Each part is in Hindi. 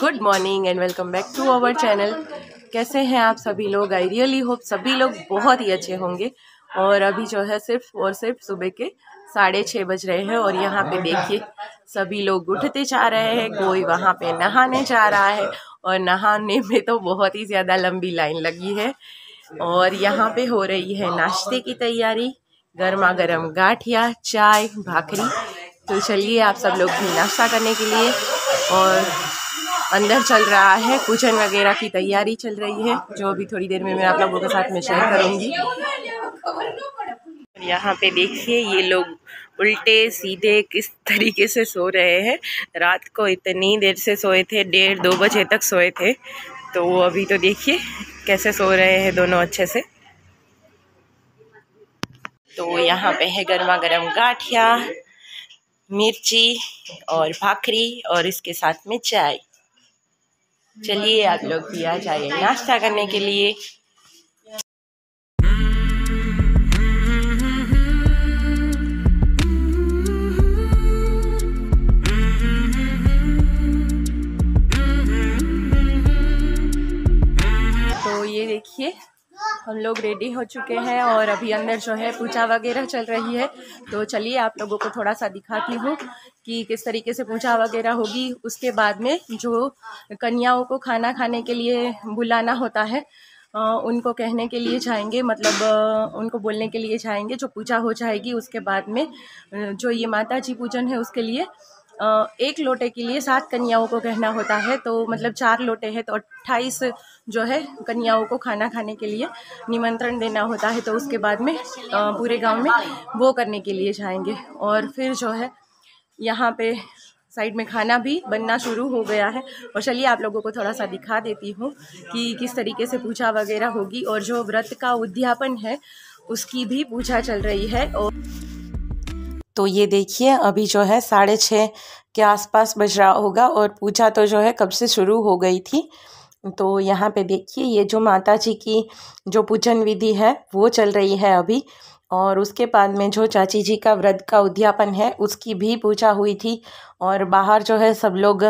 Good morning and welcome back to our channel कैसे हैं आप सभी लोग? आई रियली होप सभी लोग बहुत ही अच्छे होंगे। और अभी जो है सिर्फ़ और सिर्फ़ सुबह के साढ़े छः बज रहे हैं और यहाँ पे देखिए, सभी लोग उठते जा रहे हैं, कोई वहाँ पे नहाने जा रहा है और नहाने में तो बहुत ही ज़्यादा लंबी लाइन लगी है। और यहाँ पे हो रही है नाश्ते की तैयारी गर्मा गर्म गाठिया, चाय भाखरी तो चलिए आप सब लोग भी नाश्ता करने के लिए और अंदर चल रहा है। पूजन वगैरह की तैयारी चल रही है, जो अभी थोड़ी देर में मैं आप लोगों के साथ में शेयर करूँगी। यहाँ पे देखिए, ये लोग उल्टे, सीधे किस तरीके से सो रहे हैं। रात को इतनी देर से सोए थे, डेढ़ दो बजे तक सोए थे। तो अभी तो देखिए, कैसे सो रहे हैं दोनों अच्छे से। तो यहाँ पे है गर्मा गर्म गाठिया, मिर्ची और भाखरी और इसके साथ में चाय। चलिए आप लोग भी आ जाइए नाश्ता करने के लिए। तो ये देखिए हम लोग रेडी हो चुके हैं और अभी अंदर जो है पूजा वगैरह चल रही है। तो चलिए आप लोगों को थोड़ा सा दिखाती हूँ कि किस तरीके से पूजा वगैरह होगी। उसके बाद में जो कन्याओं को खाना खाने के लिए बुलाना होता है उनको कहने के लिए जाएँगे। मतलब उनको बोलने के लिए जाएँगे जो पूजा हो जाएगी। उसके बाद में जो ये माता जी पूजन है उसके लिए एक लोटे के लिए सात कन्याओं को कहना होता है तो मतलब चार लोटे हैं तो अट्ठाईस जो है कन्याओं को खाना खाने के लिए निमंत्रण देना होता है तो उसके बाद में पूरे गाँव में वो करने के लिए जाएँगे। और फिर जो है, यहाँ पे साइड में खाना भी बनना शुरू हो गया है। और चलिए आप लोगों को थोड़ा सा दिखा देती हूँ कि किस तरीके से पूजा वगैरह होगी। और जो व्रत का उद्यापन है, उसकी भी पूजा चल रही है और तो ये देखिए, अभी जो है साढ़े छः के आसपास बज रहा होगा और पूजा तो जो है कब से शुरू हो गई थी। तो यहाँ पे देखिए, ये जो माता जी की जो पूजन विधि है, वो चल रही है अभी। और उसके बाद में जो चाची जी का व्रत का उद्यापन है, उसकी भी पूजा हुई थी। और बाहर जो है सब लोग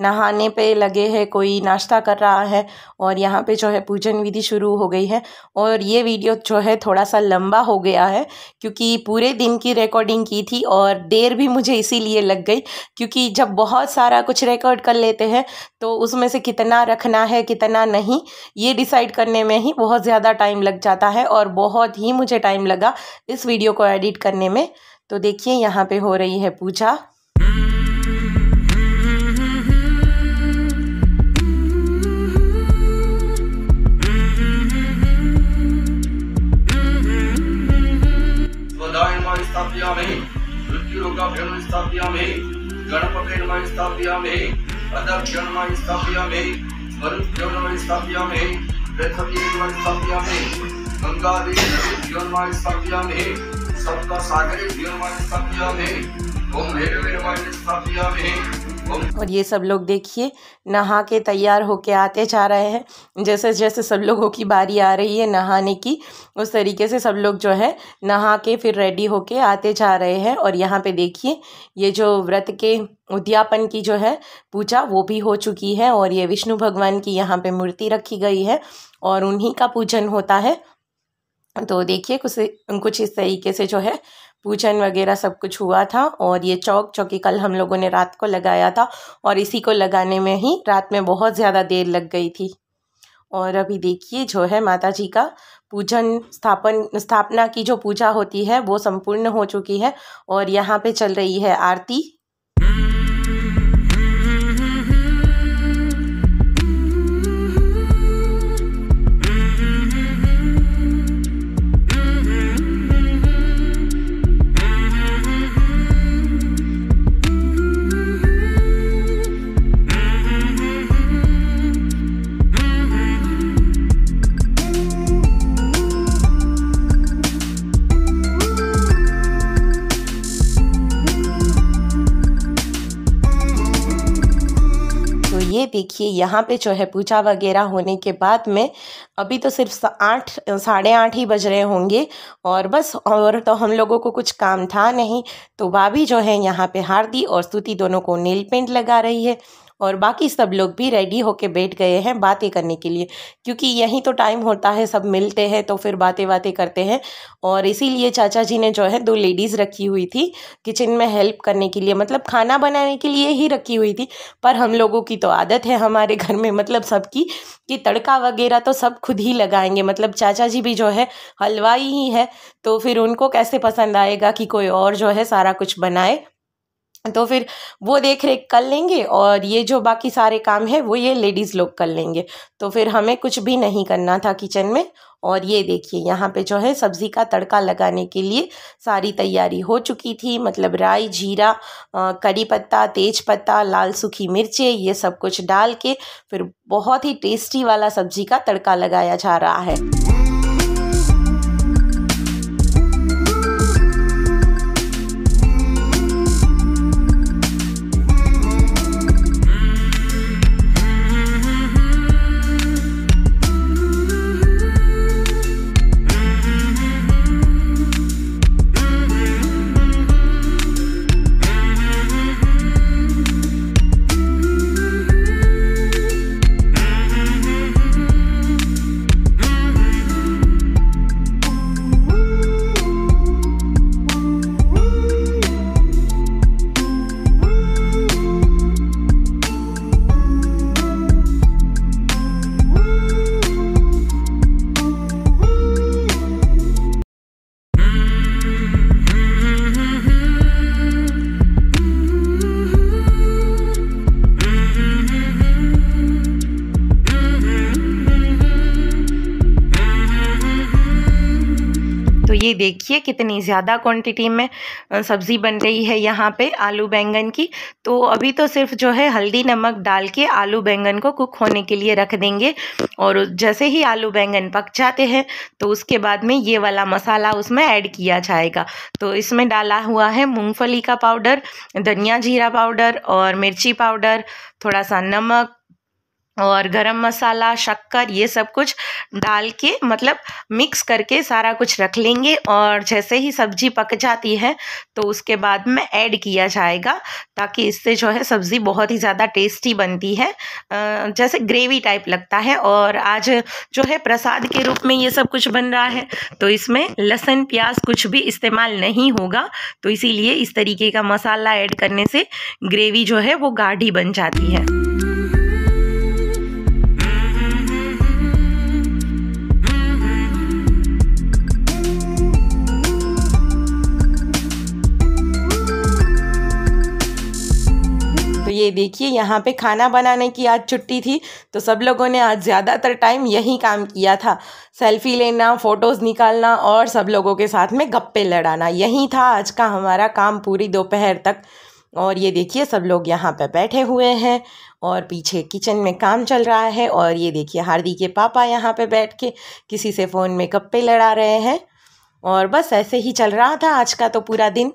नहाने पे लगे हैं, कोई नाश्ता कर रहा है और यहाँ पे जो है पूजन विधि शुरू हो गई है और ये वीडियो जो है थोड़ा सा लंबा हो गया है क्योंकि पूरे दिन की रिकॉर्डिंग की थी और देर भी मुझे इसीलिए लग गई क्योंकि जब बहुत सारा कुछ रिकॉर्ड कर लेते हैं तो उसमें से कितना रखना है, कितना नहीं, ये डिसाइड करने में ही बहुत ज़्यादा टाइम लग जाता है और बहुत ही मुझे टाइम लगा इस वीडियो को एडिट करने में। तो देखिए यहाँ पे हो रही है पूजा। स्थापयामि मृत्युलोकाभ्यं स्थापयामि गणपते नमः स्थापयामि अदभ्यो नमः स्थापयामि मरुभ्यो नमः स्थापयामि पृथ्वी नमः स्थापयामि गंगादेवी नमः स्थापयामि सप्त सागरेभ्यो नमः स्थापयामि ओम भैरवे नमः स्थापयामि और ये सब लोग देखिए, नहा के तैयार होके आते जा रहे हैं। जैसे जैसे सब लोगों की बारी आ रही है नहाने की, उस तरीके से सब लोग जो है नहा के फिर रेडी होके आते जा रहे हैं। और यहाँ पे देखिए, ये जो व्रत के उद्यापन की जो है पूजा, वो भी हो चुकी है और ये विष्णु भगवान की यहाँ पे मूर्ति रखी गई है और उन्हीं का पूजन होता है। तो देखिए, कुछ कुछ इस तरीके से जो है पूजन वगैरह सब कुछ हुआ था और ये चौक चौकी कल हम लोगों ने रात को लगाया था और इसी को लगाने में ही रात में बहुत ज़्यादा देर लग गई थी। और अभी देखिए, जो है माता जी का पूजन स्थापन, स्थापना की जो पूजा होती है, वो संपूर्ण हो चुकी है और यहाँ पे चल रही है आरती। देखिए, यहाँ पे जो है पूजा वगैरह होने के बाद में अभी तो सिर्फ़ आठ, साढ़े आठ ही बज रहे होंगे और बस और तो हम लोगों को कुछ काम था नहीं। तो भाभी जो है यहाँ पे हार्दी और स्तुति दोनों को नील पेंट लगा रही है। और बाकी सब लोग भी रेडी होके बैठ गए हैं बातें करने के लिए। क्योंकि यही तो टाइम होता है, सब मिलते हैं तो फिर बातें बातें करते हैं। और इसीलिए चाचा जी ने जो है दो लेडीज़ रखी हुई थी किचन में हेल्प करने के लिए। मतलब खाना बनाने के लिए ही रखी हुई थी, पर हम लोगों की तो आदत है हमारे घर में मतलब सबकी, कि तड़का वगैरह तो सब खुद ही लगाएँगे। मतलब चाचा जी भी जो है हलवाई ही है तो फिर उनको कैसे पसंद आएगा कि कोई और जो है सारा कुछ बनाए? तो फिर वो देख रेख कर लेंगे और ये जो बाकी सारे काम है, वो ये लेडीज़ लोग कर लेंगे। तो फिर हमें कुछ भी नहीं करना था किचन में और ये देखिए, यहाँ पे जो है सब्ज़ी का तड़का लगाने के लिए सारी तैयारी हो चुकी थी। मतलब राई, जीरा करी पत्ता, तेज पत्ता, लाल सूखी मिर्चें, ये सब कुछ डाल के फिर बहुत ही टेस्टी वाला सब्ज़ी का तड़का लगाया जा रहा है। देखिए कितनी ज़्यादा क्वांटिटी में सब्ज़ी बन रही है यहाँ पे आलू बैंगन की। तो अभी तो सिर्फ़ जो है हल्दी, नमक डाल के आलू बैंगन को कुक होने के लिए रख देंगे। और जैसे ही आलू बैंगन पक जाते हैं तो उसके बाद में ये वाला मसाला उसमें ऐड किया जाएगा। तो इसमें डाला हुआ है मूँगफली का पाउडर, धनिया जीरा पाउडर और मिर्ची पाउडर, थोड़ा सा नमक और गरम मसाला, शक्कर, ये सब कुछ डाल के मतलब मिक्स करके सारा कुछ रख लेंगे और जैसे ही सब्ज़ी पक जाती है तो उसके बाद में ऐड किया जाएगा ताकि इससे जो है सब्ज़ी बहुत ही ज़्यादा टेस्टी बनती है। जैसे ग्रेवी टाइप लगता है और आज जो है प्रसाद के रूप में ये सब कुछ बन रहा है तो इसमें लहसुन, प्याज कुछ भी इस्तेमाल नहीं होगा तो इसीलिए इस तरीके का मसाला ऐड करने से ग्रेवी जो है वो गाढ़ी बन जाती है। देखिए, यहाँ पे खाना बनाने की आज छुट्टी थी तो सब लोगों ने आज ज़्यादातर टाइम यही काम किया था। सेल्फी लेना फ़ोटोज़ निकालना और सब लोगों के साथ में गप्पे लड़ाना, यही था आज का हमारा काम पूरी दोपहर तक। और ये देखिए, सब लोग यहाँ पे बैठे हुए हैं और पीछे किचन में काम चल रहा है और ये देखिए हार्दी के पापा यहाँ पे बैठ के किसी से फ़ोन में गप्पे लड़ा रहे हैं। और बस ऐसे ही चल रहा था आज का तो पूरा दिन।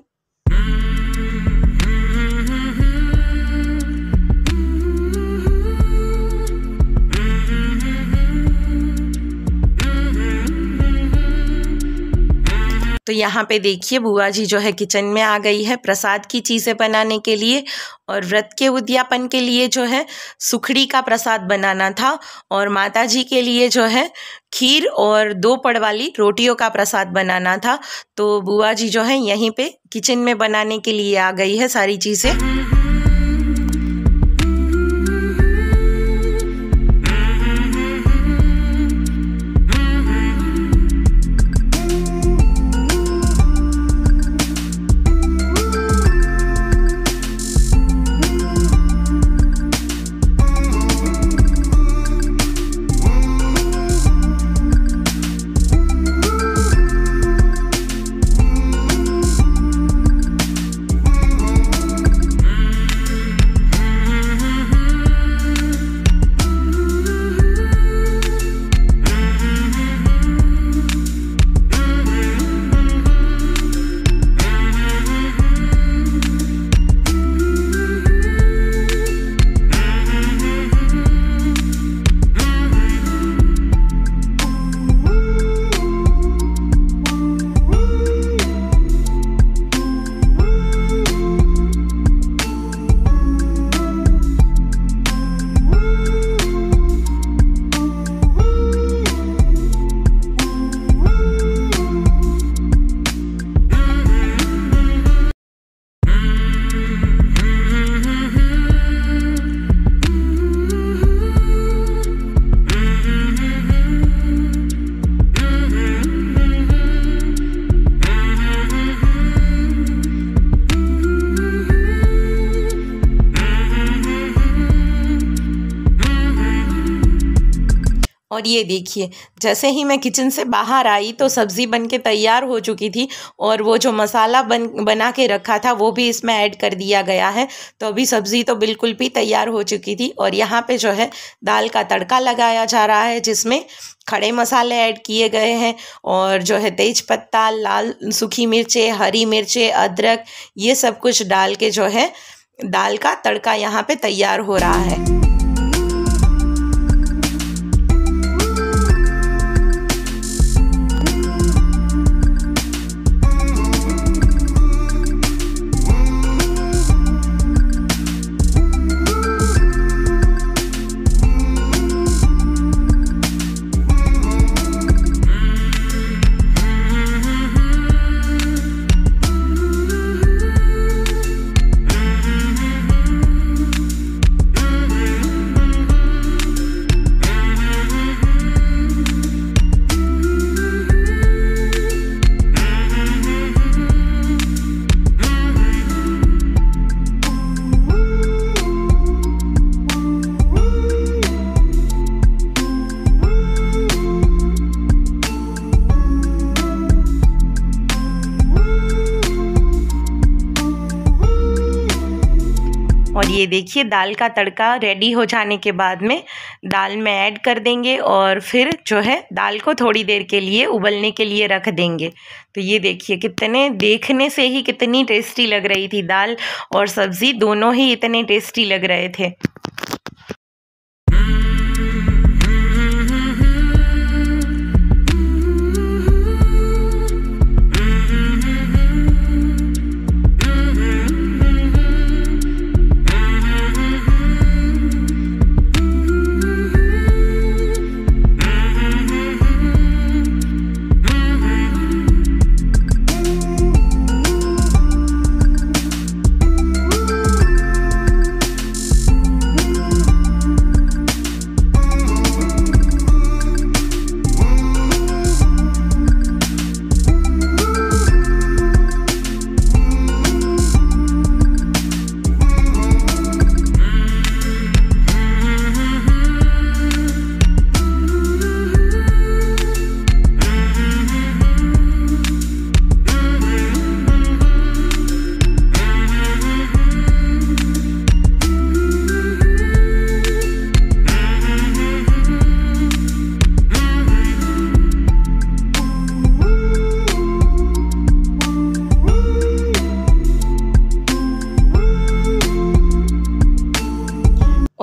तो यहाँ पे देखिए, बुआ जी जो है किचन में आ गई है प्रसाद की चीज़ें बनाने के लिए और व्रत के उद्यापन के लिए जो है सुखड़ी का प्रसाद बनाना था और माता जी के लिए जो है खीर और दो पड़ वाली रोटियों का प्रसाद बनाना था। तो बुआ जी जो है यहीं पे किचन में बनाने के लिए आ गई है सारी चीज़ें। ये देखिए, जैसे ही मैं किचन से बाहर आई तो सब्ज़ी बन के तैयार हो चुकी थी और वो जो मसाला बन, बना के रखा था वो भी इसमें ऐड कर दिया गया है। तो अभी सब्ज़ी तो बिल्कुल भी तैयार हो चुकी थी और यहाँ पे जो है दाल का तड़का लगाया जा रहा है जिसमें खड़े मसाले ऐड किए गए हैं और जो है तेज पत्ता, लाल, सूखी मिर्चें, हरी मिर्चें, अदरक ये सब कुछ डाल के जो है दाल का तड़का यहाँ पे तैयार हो रहा है। देखिए, दाल का तड़का रेडी हो जाने के बाद में दाल में ऐड कर देंगे और फिर जो है, दाल को थोड़ी देर के लिए उबलने के लिए रख देंगे। तो ये देखिए, कितने, देखने से ही कितनी टेस्टी लग रही थी दाल और सब्ज़ी, दोनों ही इतने टेस्टी लग रहे थे।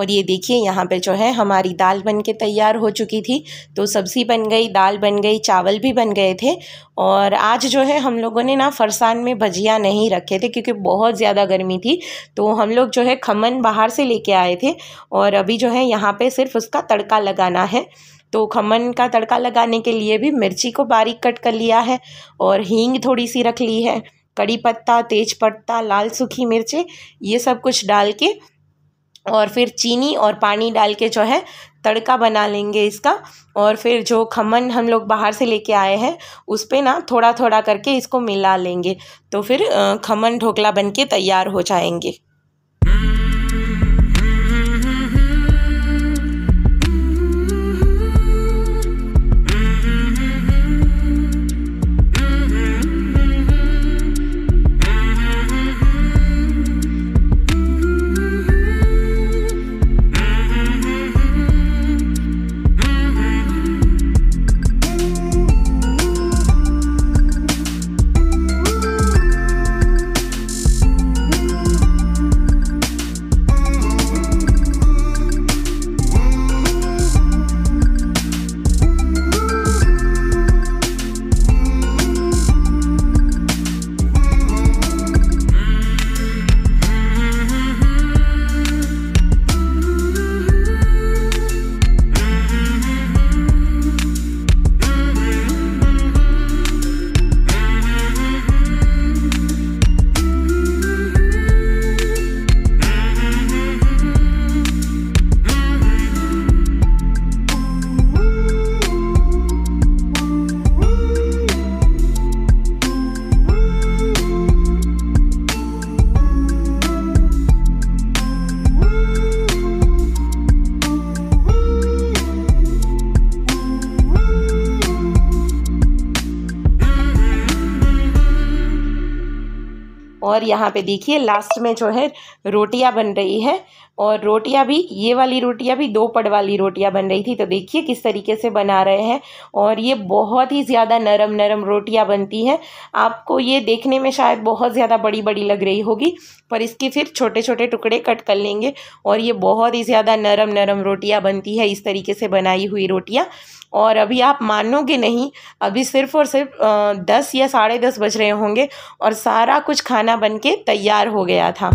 और ये देखिए, यहाँ पे जो है हमारी दाल बन के तैयार हो चुकी थी। तो सब्ज़ी बन गई, दाल बन गई, चावल भी बन गए थे। और आज जो है हम लोगों ने ना फरसान में भजिया नहीं रखे थे, क्योंकि बहुत ज़्यादा गर्मी थी। तो हम लोग जो है खमन बाहर से लेके आए थे और अभी जो है यहाँ पर सिर्फ़ उसका तड़का लगाना है। तो खमन का तड़का लगाने के लिए भी मिर्ची को बारीक कट कर लिया है और हींग थोड़ी सी रख ली है। कड़ी पत्ता, तेज पत्ता, लाल सूखी मिर्चें, ये सब कुछ डाल के और फिर चीनी और पानी डाल के जो है, तड़का बना लेंगे इसका। और फिर जो खमन हम लोग बाहर से लेके आए हैं, उस पर ना थोड़ा थोड़ा करके इसको मिला लेंगे। तो फिर खमन ढोकला बन के तैयार हो जाएँगे। और यहाँ पे देखिए लास्ट में जो है, रोटियाँ बन रही है। और रोटियाँ भी, ये वाली रोटियाँ भी, दो पड़ वाली रोटियाँ बन रही थी। तो देखिए, किस तरीके से बना रहे हैं। और ये बहुत ही ज़्यादा नरम नरम रोटियाँ बनती हैं। आपको ये देखने में शायद बहुत ज़्यादा बड़ी बड़ी लग रही होगी, पर इसके फिर छोटे छोटे टुकड़े कट कर लेंगे। और ये बहुत ही ज़्यादा नरम नरम रोटियाँ बनती है, इस तरीके से बनाई हुई रोटियाँ। और अभी आप मानोगे नहीं, अभी सिर्फ़ और सिर्फ़ दस या साढ़े दस बज रहे होंगे और सारा कुछ खाना बन के तैयार हो गया था।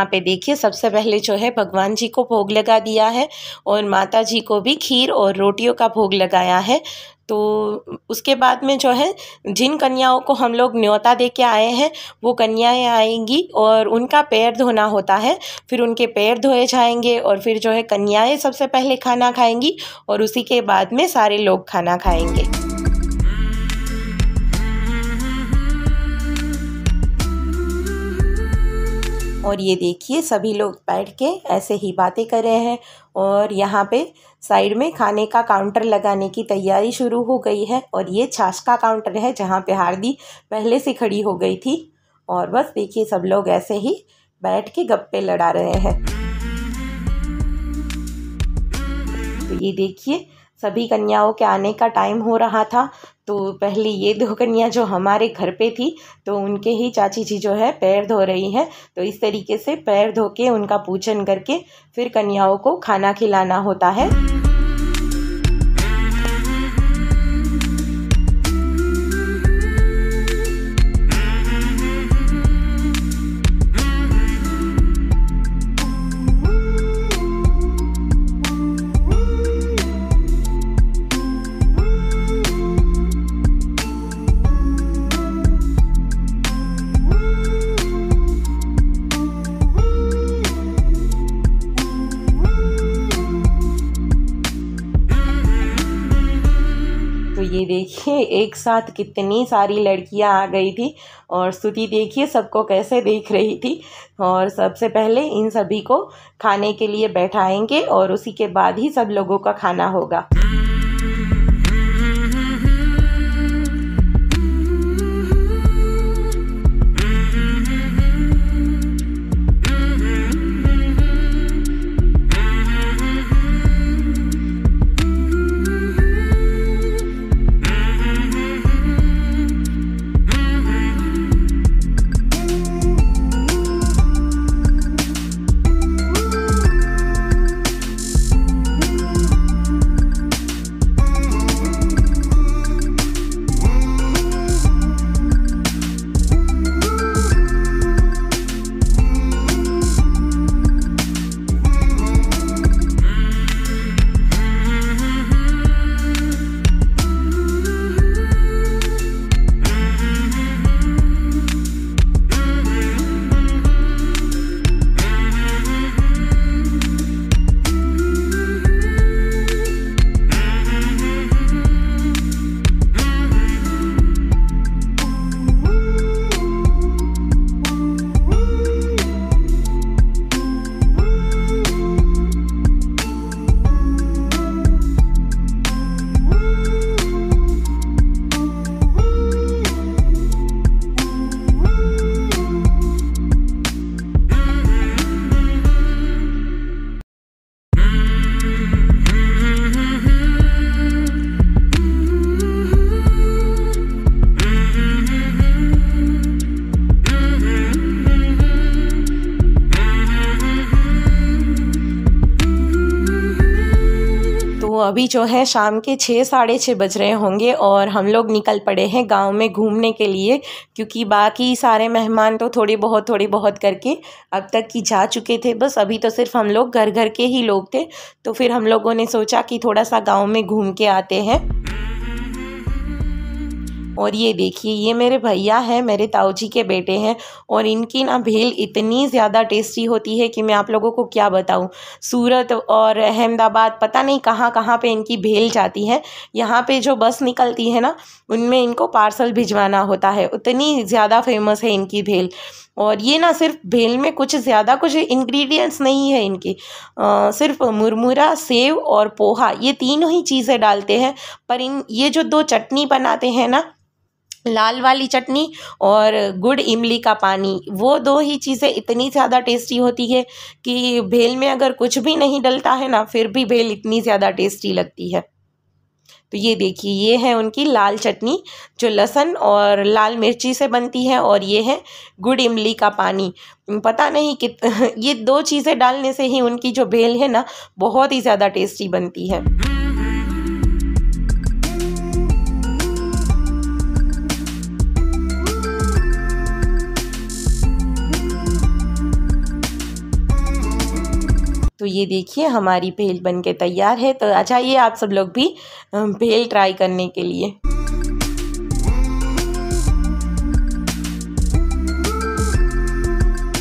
यहाँ पे देखिए, सबसे पहले जो है भगवान जी को भोग लगा दिया है और माता जी को भी खीर और रोटियों का भोग लगाया है। तो उसके बाद में जो है, जिन कन्याओं को हम लोग न्योता दे के आए हैं, वो कन्याएँ आएँगी और उनका पैर धोना होता है। फिर उनके पैर धोए जाएँगे और फिर जो है कन्याएँ सबसे पहले खाना खाएँगी और उसी के बाद में सारे लोग खाना खाएँगे। और ये देखिए, सभी लोग बैठ के ऐसे ही बातें कर रहे हैं और यहाँ पे साइड में खाने का काउंटर लगाने की तैयारी शुरू हो गई है और ये छाछ का काउंटर है जहाँ पे हार्दी पहले से खड़ी हो गई थी और बस देखिए, सब लोग ऐसे ही बैठ के गप्पे लड़ा रहे हैं। तो ये देखिए सभी कन्याओं के आने का टाइम हो रहा था। तो पहले ये दो कन्या जो हमारे घर पे थी तो उनके ही चाची जी जो है पैर धो रही हैं। तो इस तरीके से पैर धो के उनका पूजन करके फिर कन्याओं को खाना खिलाना होता है। एक साथ कितनी सारी लड़कियाँ आ गई थी और स्तुति देखिए सबको कैसे देख रही थी। और सबसे पहले इन सभी को खाने के लिए बैठाएँगे और उसी के बाद ही सब लोगों का खाना होगा। अभी जो है शाम के छः, साढ़े छः बज रहे होंगे और हम लोग निकल पड़े हैं गाँव में घूमने के लिए, क्योंकि बाकी सारे मेहमान तो थोड़े बहुत, थोड़ी बहुत करके अब तक की जा चुके थे। बस अभी तो सिर्फ़ हम लोग घर घर के ही लोग थे तो फिर हम लोगों ने सोचा कि थोड़ा सा गाँव में घूम के आते हैं। और ये देखिए ये मेरे भैया हैं मेरे ताऊ जी के बेटे हैं और इनकी ना भेल इतनी ज़्यादा टेस्टी होती है कि मैं आप लोगों को क्या बताऊँ। सूरत और अहमदाबाद पता नहीं कहाँ कहाँ पे इनकी भेल जाती है। यहाँ पे जो बस निकलती है ना उनमें इनको पार्सल भिजवाना होता है। उतनी ज़्यादा फ़ेमस है इनकी भेल। और ये ना सिर्फ़ भेल में कुछ ज़्यादा कुछ इंग्रेडिएंट्स नहीं है इनकी। आ, सिर्फ़ मुरमुरा सेव और पोहा ये तीनों ही चीज़ें डालते हैं। पर इन ये जो दो चटनी बनाते हैं ना लाल वाली चटनी और गुड़, इमली का पानी। वो दो ही चीज़ें इतनी ज़्यादा टेस्टी होती है कि भेल में अगर कुछ भी नहीं डलता है ना, फिर भी भेल इतनी ज़्यादा टेस्टी लगती है। तो ये देखिए, ये है उनकी लाल चटनी, जो लहसन और लाल मिर्ची से बनती है और ये है गुड़, इमली का पानी। पता नहीं कि ये दो चीज़ें डालने से ही उनकी जो भेल है ना, बहुत ही ज़्यादा टेस्टी बनती है। तो ये देखिए, हमारी भेल बन के तैयार है। तो आ जाइए आप सब लोग भी भेल ट्राई करने के लिए।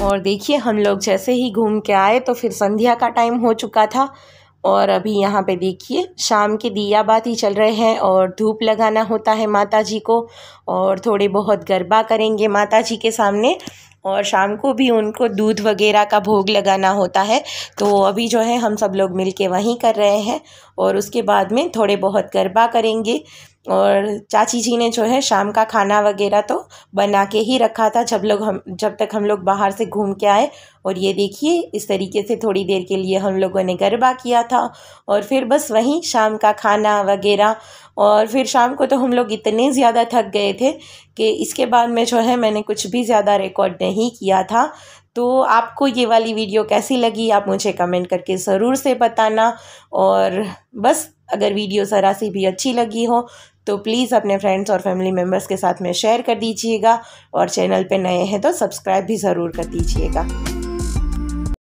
और देखिए, हम लोग जैसे ही घूम के आए तो फिर संध्या का टाइम हो चुका था। और अभी यहाँ पे देखिए, शाम के दिया बाती चल रहे हैं और धूप लगाना होता है माता जी को। और थोड़े बहुत गरबा करेंगे माता जी के सामने। और शाम को भी उनको दूध वगैरह का भोग लगाना होता है। तो अभी जो है, हम सब लोग मिल के वहीं कर रहे हैं और उसके बाद में थोड़े बहुत गरबा करेंगे। और चाची जी ने जो है शाम का खाना वगैरह तो बना के ही रखा था जब लोग हम, जब तक हम लोग बाहर से घूम के आए। और ये देखिए, इस तरीके से थोड़ी देर के लिए हम लोगों ने गरबा किया था। और फिर बस वहीं शाम का खाना वगैरह। और फिर शाम को तो हम लोग इतने ज़्यादा थक गए थे कि इसके बाद में जो है मैंने कुछ भी ज़्यादा रिकॉर्ड नहीं किया था। तो आपको ये वाली वीडियो कैसी लगी, आप मुझे कमेंट करके ज़रूर से बताना। और बस अगर वीडियो ज़रा सी भी अच्छी लगी हो तो प्लीज़ अपने फ्रेंड्स और फैमिली मेंबर्स के साथ में शेयर कर दीजिएगा और चैनल पर नए हैं तो सब्सक्राइब भी ज़रूर कर दीजिएगा।